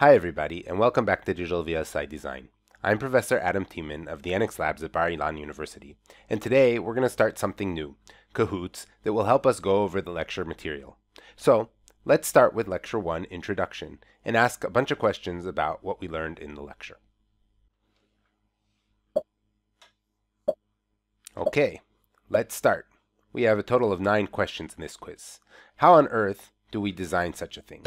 Hi everybody, and welcome back to Digital VLSI Design. I'm Professor Adam Teman of the EnICS Labs at Bar Ilan University, and today we're going to start something new, Kahoots, that will help us go over the lecture material. So, let's start with Lecture 1, Introduction, and ask a bunch of questions about what we learned in the lecture. Okay, let's start. We have a total of nine questions in this quiz. How on earth do we design such a thing?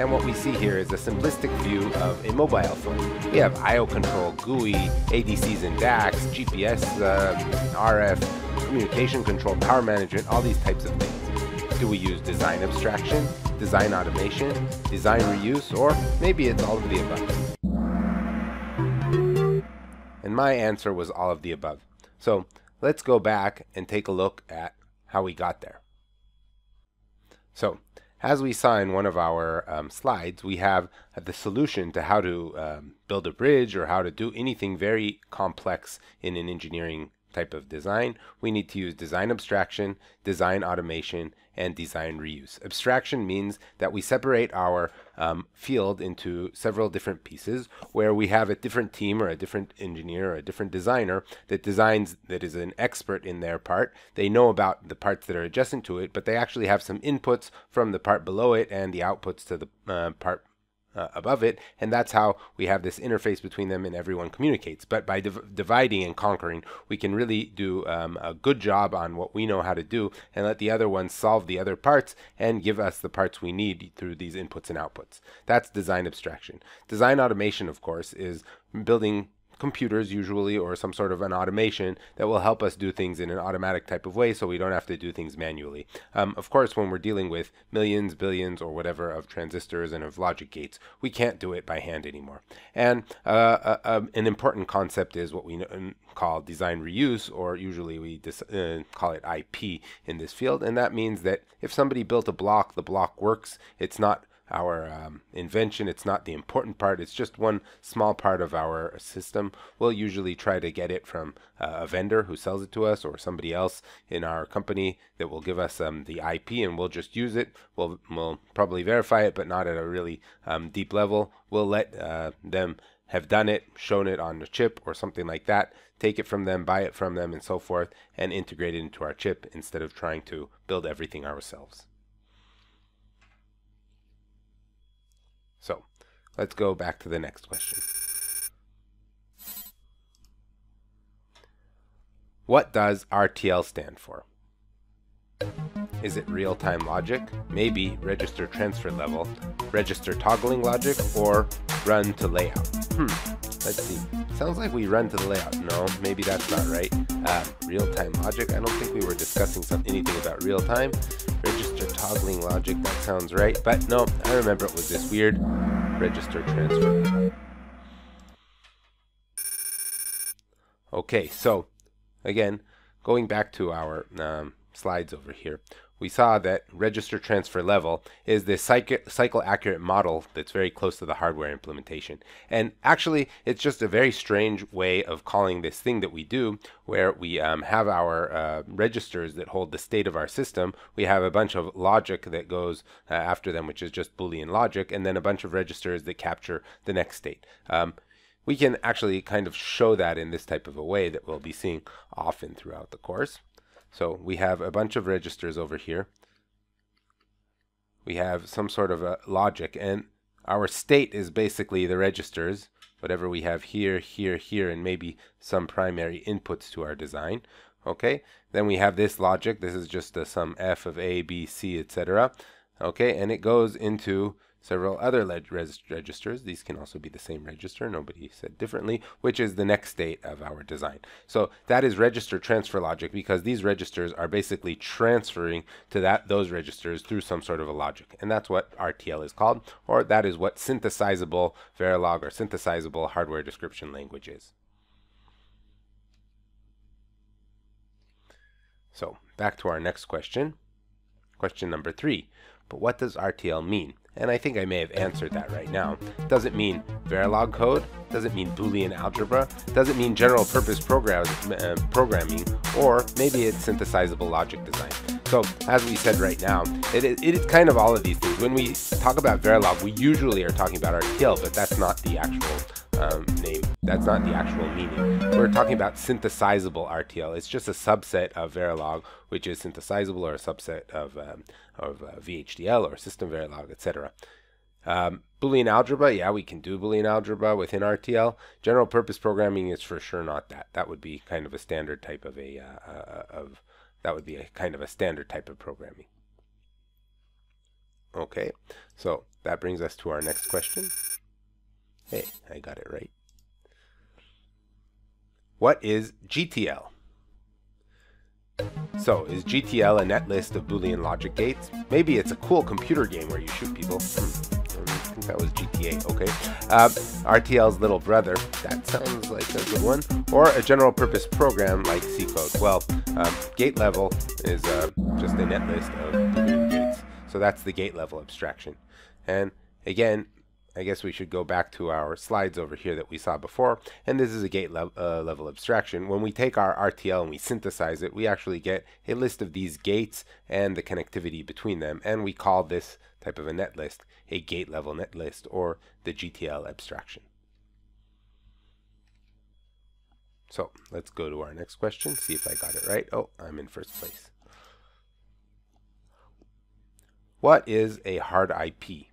And what we see here is a simplistic view of a mobile phone. We have I.O. control, GUI, ADCs and DACs, GPS, uh, RF, communication control, power management, all these types of things. Do we use design abstraction, design automation, design reuse, or maybe it's all of the above? And my answer was all of the above. So let's go back and take a look at how we got there. So as we saw in one of our um, slides, we have the solution to how to um, build a bridge or how to do anything very complex in an engineering type of design, we need to use design abstraction, design automation, and design reuse. Abstraction means that we separate our um, field into several different pieces where we have a different team or a different engineer or a different designer that designs, that is an expert in their part. They know about the parts that are adjacent to it, but they actually have some inputs from the part below it and the outputs to the uh, part uh, above it, and that's how we have this interface between them and everyone communicates. But by div dividing and conquering, we can really do um, a good job on what we know how to do and let the other ones solve the other parts and give us the parts we need through these inputs and outputs. That's design abstraction. Design automation, of course, is building computers usually or some sort of an automation that will help us do things in an automatic type of way so we don't have to do things manually. Um, of course, when we're dealing with millions, billions, or whatever of transistors and of logic gates, we can't do it by hand anymore. And uh, uh, um, an important concept is what we um, call design reuse, or usually we uh, call it IP in this field. And that means that if somebody built a block, the block works. It's not our um, invention. It's not the important part. It's just one small part of our system. We'll usually try to get it from uh, a vendor who sells it to us or somebody else in our company that will give us um, the IP and we'll just use it. We'll, we'll probably verify it, but not at a really um, deep level. We'll let uh, them have done it, shown it on the chip or something like that, take it from them, buy it from them, and so forth, and integrate it into our chip instead of trying to build everything ourselves. So let's go back to the next question. What does RTL stand for? Is it real-time logic? Maybe register transfer level, register toggling logic, or run to layout? Hmm, let's see. Sounds like we run to the layout. No, maybe that's not right. Uh, real-time logic? I don't think we were discussing some, anything about real-time. Register toggling logic, that sounds right. But no, I remember it was this weird register transfer. Okay, so again, going back to our um, slides over here, we saw that register transfer level is the cycle accurate model that's very close to the hardware implementation. And actually, it's just a very strange way of calling this thing that we do, where we um, have our uh, registers that hold the state of our system. We have a bunch of logic that goes uh, after them, which is just Boolean logic, and then a bunch of registers that capture the next state. Um, we can actually kind of show that in this type of a way that we'll be seeing often throughout the course. So we have a bunch of registers over here. We have some sort of a logic and our state is basically the registers, whatever we have here, here, here, and maybe some primary inputs to our design. Okay, then we have this logic. This is just a, some f of a, b, c, etc. Okay, and it goes into several other registers. These can also be the same register, nobody said differently, which is the next state of our design. So that is register transfer logic because these registers are basically transferring to that those registers through some sort of a logic. And that's what RTL is called, or that is what synthesizable Verilog or synthesizable hardware description language is. So back to our next question. Question number three. But what does RTL mean? And I think I may have answered that right now. Does it mean Verilog code? Does it mean Boolean algebra? Does it mean general purpose program, uh, programming? Or maybe it's synthesizable logic design? So as we said right now, it, it is kind of all of these things. When we talk about Verilog, we usually are talking about RTL, but that's not the actual um, name. That's not the actual meaning. We're talking about synthesizable RTL. It's just a subset of Verilog, which is synthesizable or a subset of, um, of uh, VHDL or system Verilog, etc. Um, Boolean algebra, yeah, we can do Boolean algebra within RTL. General purpose programming is for sure not that. That would be kind of a standard type of a uh, uh, of that would be a kind of a standard type of programming. Okay, so that brings us to our next question. Hey, I got it right. What is GTL? So, is GTL a net list of Boolean logic gates? Maybe it's a cool computer game where you shoot people. Hmm. I think that was GTA, okay. Uh, RTL's little brother, that sounds like a good one. Or a general purpose program like C code. Well, um, gate level is uh, just a net list of Boolean gates. So that's the gate level abstraction. And again, I guess we should go back to our slides over here that we saw before. And this is a gate le uh, level abstraction. When we take our RTL and we synthesize it, we actually get a list of these gates and the connectivity between them. And we call this type of a net list a gate level net list or the GTL abstraction. So let's go to our next question, see if I got it right. Oh, I'm in first place. What is a hard IP?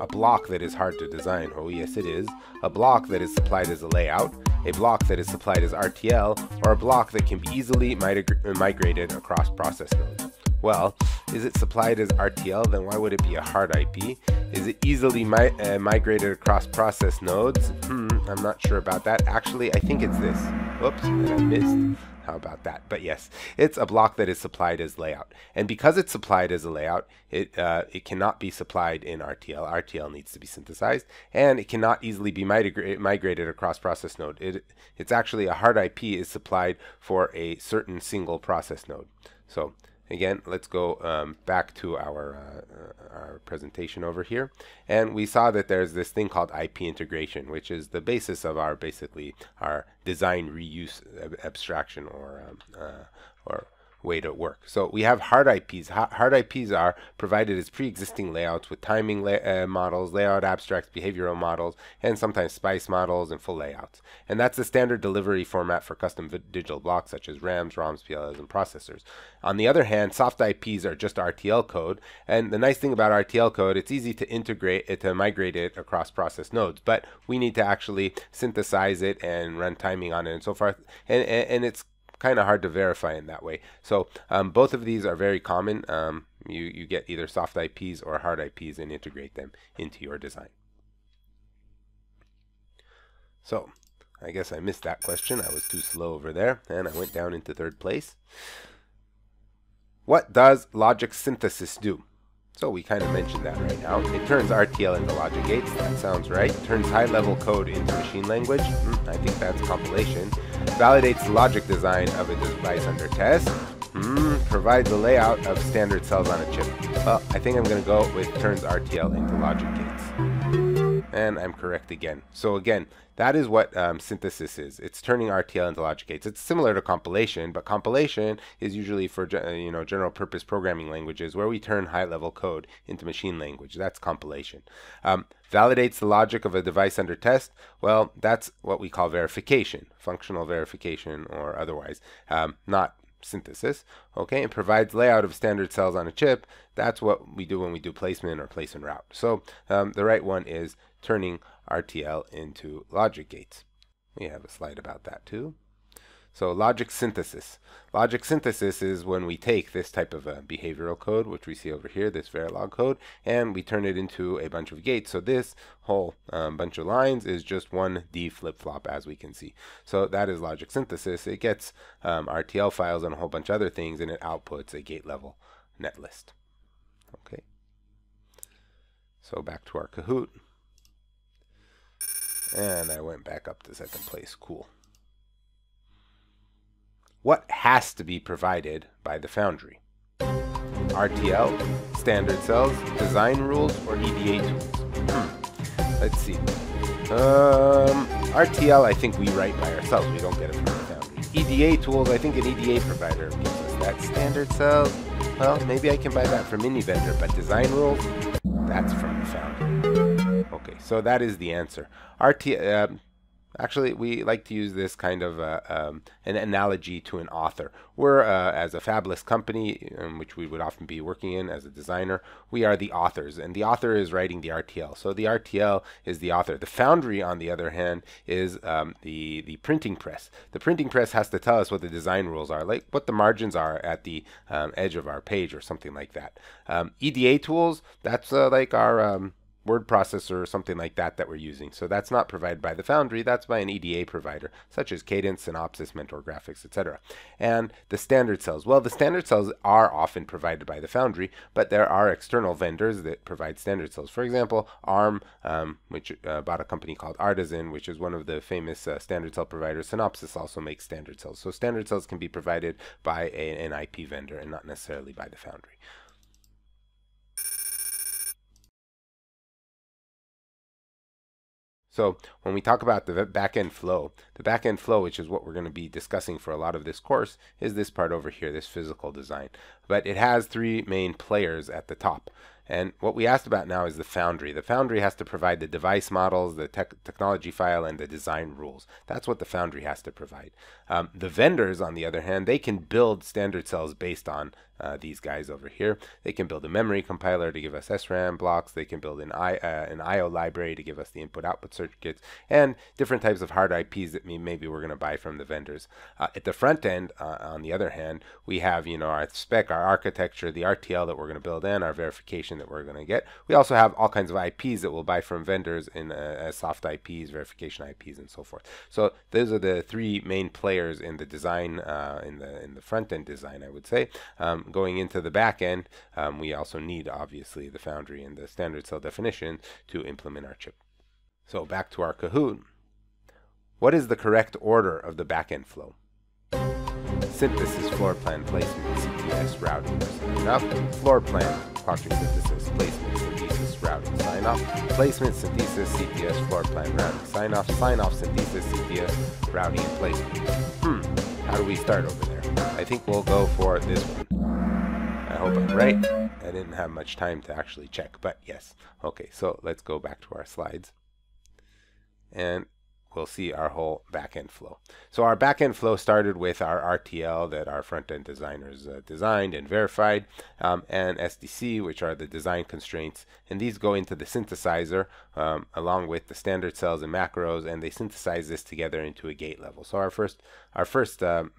A block that is hard to design. Oh, yes, it is. A block that is supplied as a layout, a block that is supplied as RTL, or a block that can be easily migrated across process nodes. Well, is it supplied as RTL? Then why would it be a hard IP? Is it easily mi uh, migrated across process nodes? Hmm, I'm not sure about that. Actually, I think it's this. Whoops, I missed. How about that? But yes, it's a block that is supplied as layout. And because it's supplied as a layout, it, uh, it cannot be supplied in RTL. RTL needs to be synthesized, and it cannot easily be migra migrated across process node. It, it's actually a hard IP is supplied for a certain single process node. So Again, let's go um, back to our, uh, our presentation over here. And we saw that there's this thing called IP integration, which is the basis of our basically our design reuse abstraction or, um, uh, or way to work. So we have hard IPs. Hard IPs are provided as pre-existing layouts with timing uh, models, layout abstracts, behavioral models, and sometimes spice models and full layouts. And that's the standard delivery format for custom digital blocks such as RAMs, ROMs, PLLs, and processors. On the other hand, soft IPs are just RTL code. And the nice thing about RTL code, it's easy to integrate it, to migrate it across process nodes, but we need to actually synthesize it and run timing on it and so forth. And, and, and it's kind of hard to verify in that way. So um, both of these are very common. Um, you, you get either soft IPs or hard IPs and integrate them into your design. So I guess I missed that question. I was too slow over there and I went down into third place. What does logic synthesis do? So we kind of mentioned that right now. It turns RTL into logic gates. That sounds right. Turns high-level code into machine language. Mm, I think that's compilation. Validates logic design of a device under test. Mm, provides a layout of standard cells on a chip. Well, I think I'm going to go with turns RTL into logic gates. And I'm correct again. So again, that is what um, synthesis is. It's turning RTL into logic gates. It's similar to compilation, but compilation is usually for you know general purpose programming languages where we turn high level code into machine language. That's compilation. Um, validates the logic of a device under test. Well, that's what we call verification, functional verification or otherwise, um, not synthesis. Okay, and provides layout of standard cells on a chip. That's what we do when we do placement or place and route. So um, the right one is turning RTL into logic gates. We have a slide about that too. So logic synthesis. Logic synthesis is when we take this type of a behavioral code, which we see over here, this Verilog code, and we turn it into a bunch of gates. So this whole um, bunch of lines is just one D flip-flop, as we can see. So that is logic synthesis. It gets um, RTL files and a whole bunch of other things, and it outputs a gate level netlist. Okay. So back to our Kahoot. And I went back up to second place. Cool. What has to be provided by the Foundry? RTL, standard cells, design rules, or EDA tools? Hmm. Let's see. Um, RTL, I think we write by ourselves. We don't get it from the Foundry. EDA tools, I think an EDA provider gives us that. Standard cells, well, maybe I can buy that from any vendor, but design rules, that's from the foundry. Okay, so that is the answer. RT, uh, Actually, we like to use this kind of uh, um, an analogy to an author. We're, uh, as a fabless company, in which we would often be working in as a designer, we are the authors, and the author is writing the RTL. So the RTL is the author. The foundry, on the other hand, is um, the the printing press. The printing press has to tell us what the design rules are, like what the margins are at the um, edge of our page or something like that. Um, EDA tools, that's uh, like our um, word processor or something like that that we're using. So that's not provided by the Foundry, that's by an EDA provider, such as Cadence, Synopsys, Mentor Graphics, etc. And the standard cells, well, the standard cells are often provided by the Foundry, but there are external vendors that provide standard cells. For example, ARM, um, which uh, bought a company called Artisan, which is one of the famous uh, standard cell providers. Synopsys also makes standard cells. So standard cells can be provided by a, an IP vendor and not necessarily by the Foundry. So when we talk about the backend flow, the backend flow, which is what we're going to be discussing for a lot of this course, is this part over here, this physical design. But it has three main players at the top. And what we asked about now is the Foundry. The Foundry has to provide the device models, the tech technology file, and the design rules. That's what the Foundry has to provide. Um, the vendors, on the other hand, they can build standard cells based on uh, these guys over here. They can build a memory compiler to give us SRAM blocks. They can build an, I, uh, an I.O. library to give us the input-output circuits and different types of hard IPs that maybe we're going to buy from the vendors. Uh, at the front end, uh, on the other hand, we have you know our spec, our architecture, the RTL that we're going to build in, our verification that we're going to get. We also have all kinds of IPs that we'll buy from vendors in uh, soft IPs, verification IPs, and so forth. So those are the three main players in the design, uh, in the in the front end design, I would say. Um, going into the back end, um, we also need obviously the foundry and the standard cell definition to implement our chip. So back to our Kahoot. What is the correct order of the backend flow? Synthesis, floor plan, placement, CTS, routing, sign off, floor plan, quadrant synthesis, placement, synthesis, routing, sign off, placement, synthesis, CTS, floor plan, routing, sign off, sign off, synthesis, CTS, routing, and placement. Hmm, how do we start over there? I think we'll go for this one. Right. I didn't have much time to actually check, but yes. Okay, so let's go back to our slides. And we'll see our whole backend flow. So our backend flow started with our RTL that our front-end designers uh, designed and verified, um, and SDC, which are the design constraints. And these go into the synthesizer um, along with the standard cells and macros, and they synthesize this together into a gate level. So our first, our first um,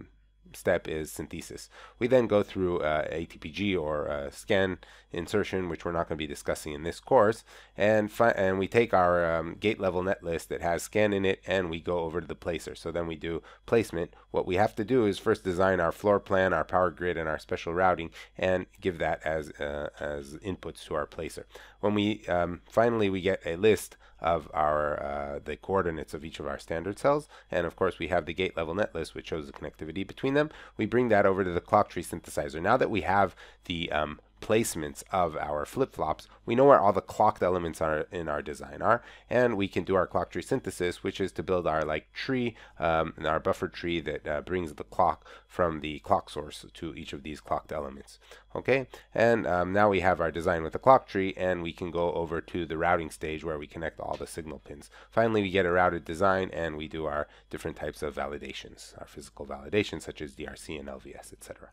step is synthesis. We then go through uh, ATPG or uh, scan insertion, which we're not going to be discussing in this course, and and we take our um, gate level netlist that has scan in it, and we go over to the placer. So then we do placement. What we have to do is first design our floor plan, our power grid, and our special routing, and give that as uh, as inputs to our placer. When we um, finally we get a list of our uh, the coordinates of each of our standard cells, and of course we have the gate level netlist, which shows the connectivity between them. We bring that over to the clock tree synthesizer. Now that we have the um, placements of our flip-flops, we know where all the clocked elements are in our design are, and we can do our clock tree synthesis, which is to build our like tree, um, our buffer tree that uh, brings the clock from the clock source to each of these clocked elements. Okay, and um, now we have our design with the clock tree, and we can go over to the routing stage where we connect all the signal pins. Finally, we get a routed design, and we do our different types of validations, our physical validations such as DRC and LVS, etc.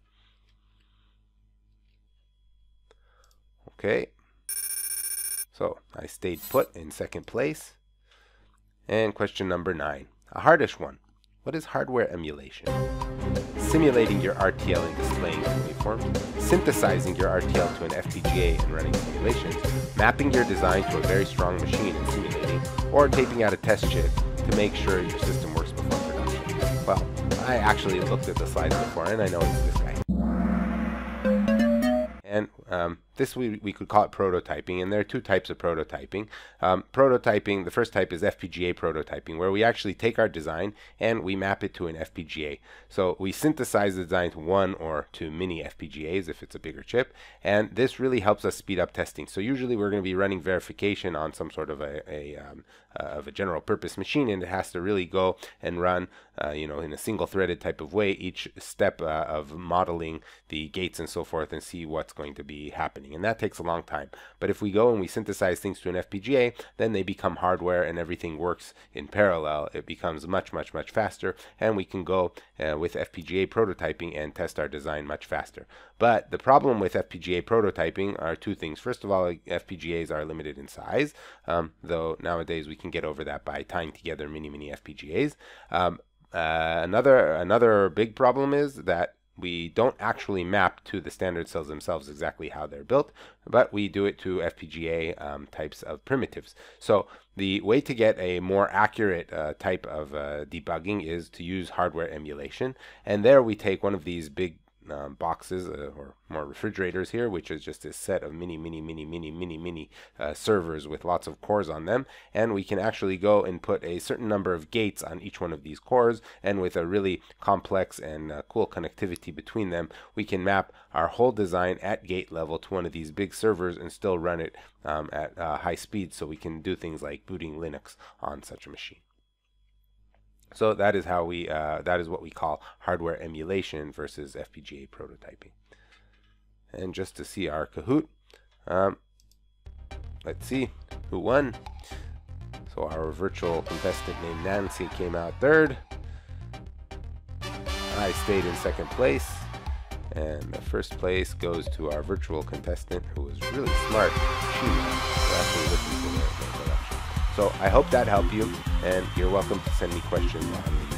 Okay. So I stayed put in second place. And question number nine, a hardish one. What is hardware emulation? Simulating your RTL and displaying waveforms, synthesizing your RTL to an FPGA and running simulations, mapping your design to a very strong machine and simulating, or taping out a test chip to make sure your system works before production. Well, I actually looked at the slides before and I know it's this guy. And um, this we, we could call it prototyping, and there are two types of prototyping. Um, prototyping, the first type is FPGA prototyping, where we actually take our design and we map it to an FPGA. So we synthesize the design to one or to mini FPGAs if it's a bigger chip, and this really helps us speed up testing. So usually we're going to be running verification on some sort of a, a um, uh, of a general purpose machine, and it has to really go and run, uh, you know, in a single threaded type of way each step uh, of modeling the gates and so forth, and see what's going to be happening, and that takes a long time. But if we go and we synthesize things to an FPGA, then they become hardware, and everything works in parallel. It becomes much, much, much faster, and we can go uh, with FPGA prototyping and test our design much faster. But the problem with FPGA prototyping are two things. First of all, FPGAs are limited in size, um, though nowadays we can get over that by tying together many, many FPGAs. Um, uh, another another big problem is that we don't actually map to the standard cells themselves exactly how they're built, but we do it to FPGA um, types of primitives. So the way to get a more accurate uh, type of uh, debugging is to use hardware emulation. And there we take one of these big um, boxes uh, or more refrigerators here, which is just a set of mini, mini, mini, mini, mini, mini uh, servers with lots of cores on them. And we can actually go and put a certain number of gates on each one of these cores. And with a really complex and uh, cool connectivity between them, we can map our whole design at gate level to one of these big servers and still run it um, at uh, high speed. So we can do things like booting Linux on such a machine. So that is how we uh, that is what we call hardware emulation versus FPGA prototyping. And just to see our Kahoot, um, let's see who won. So our virtual contestant named Nancy came out third. I stayed in second place. And the first place goes to our virtual contestant who was really smart. She actually so I hope that helped you, and you're welcome to send me questions. on